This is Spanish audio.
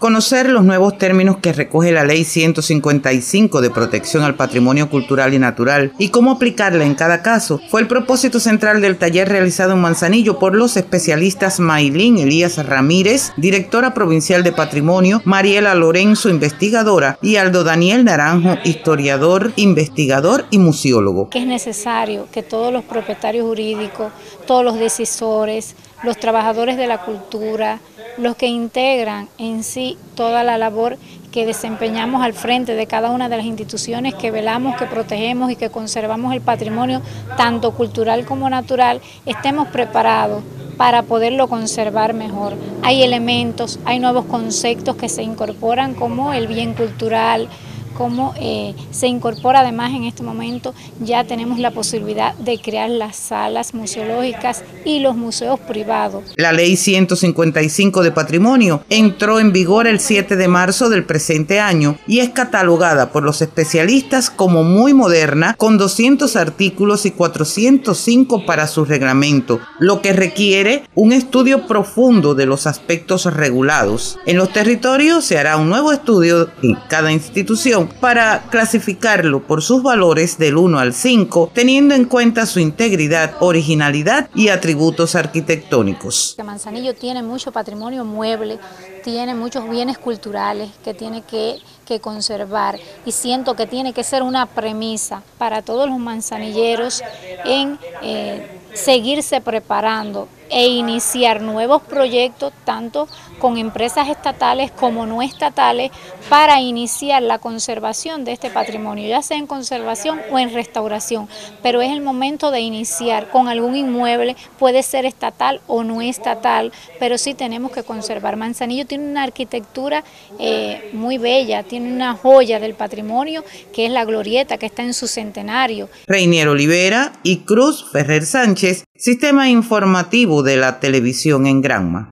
conocer los nuevos términos que recoge la Ley 155 de protección al patrimonio cultural y natural y cómo aplicarla en cada caso fue el propósito central del taller realizado en Manzanillo por los especialistas Maylin Elías Ramírez, directora provincial de patrimonio, Mariela Lorenzo, investigadora, y Aldo Daniel Naranjo, historiador, investigador y museólogo. Es necesario que todos los propietarios jurídicos, todos los decisores, los trabajadores de la cultura, los que integran en sí toda la labor que desempeñamos al frente de cada una de las instituciones que velamos, que protegemos y que conservamos el patrimonio tanto cultural como natural, estemos preparados para poderlo conservar mejor. Hay elementos, hay nuevos conceptos que se incorporan como el bien cultural, cómo eh, se incorpora además en este momento, ya tenemos la posibilidad de crear las salas museológicas y los museos privados. La ley 155 de patrimonio entró en vigor el 7 de marzo del presente año y es catalogada por los especialistas como muy moderna con 200 artículos y 405 para su reglamento, lo que requiere un estudio profundo de los aspectos regulados. En los territorios se hará un nuevo estudio en cada institución para clasificarlo por sus valores del 1 al 5, teniendo en cuenta su integridad, originalidad y atributos arquitectónicos. Manzanillo tiene mucho patrimonio mueble, tiene muchos bienes culturales que tiene que, conservar y siento que tiene que ser una premisa para todos los manzanilleros en eh, seguirse preparando e iniciar nuevos proyectos tanto con empresas estatales como no estatales para iniciar la conservación de este patrimonio, ya sea en conservación o en restauración, pero es el momento de iniciar con algún inmueble, puede ser estatal o no estatal, pero sí tenemos que conservar. Manzanillo tiene una arquitectura eh, muy bella, tiene una joya del patrimonio que es la glorieta que está en su centenario. Reinier Olivera y Cruz Ferrer Sánchez, Sistema Informativo de la Televisión en Granma.